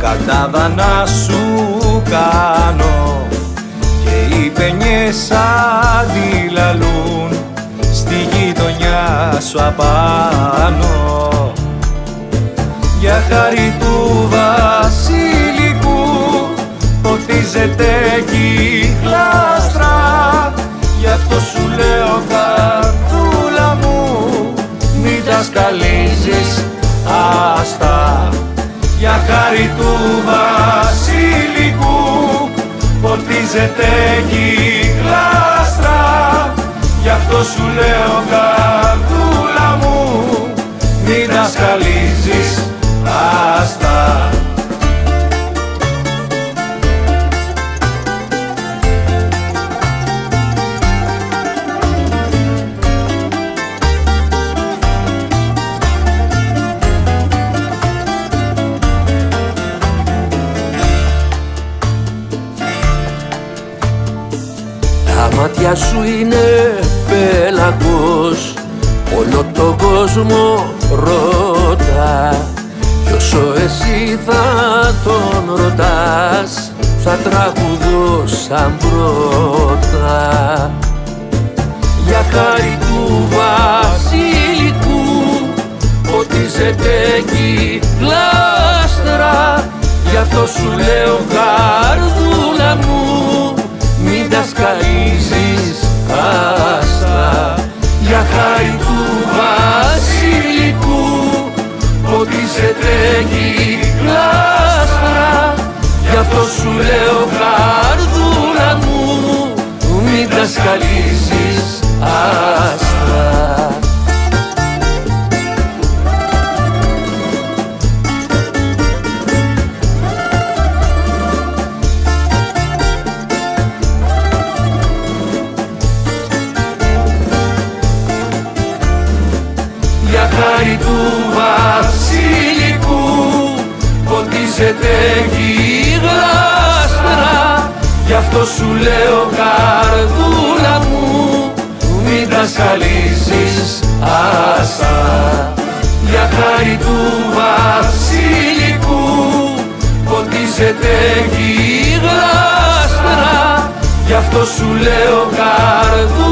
κατάδανα σου κάνω. Και οι παινιές αντιλαλούν στη γειτονιά σου απάνω. Για χάρη του βασιλικού ποτίζεται εκεί ποτίζεται εκεί γλάστρα γι' αυτό σου μάτια σου είναι πέλαγος Όλο τον κόσμο ρώτα Κι όσο εσύ θα τον ρωτάς Θα τραγουδώ σαν πρώτα. Για χάρη του βασιλικού Ποτίζεται εκεί γλάστρα Γι' αυτό σου λέω καρδούλα μου μην τα σκαλίζεις άστα. Για χάρη για χάρη του βασιλικού ποτίζεται εκεί γλάστρα. Γι' αυτό σου λέω καρδούλα μου μην τα σκαλίζεις άστα για χάρη του βασιλικού ποτίζεται εκεί γλάστρα. Γι' αυτό σου λέω καρδούλα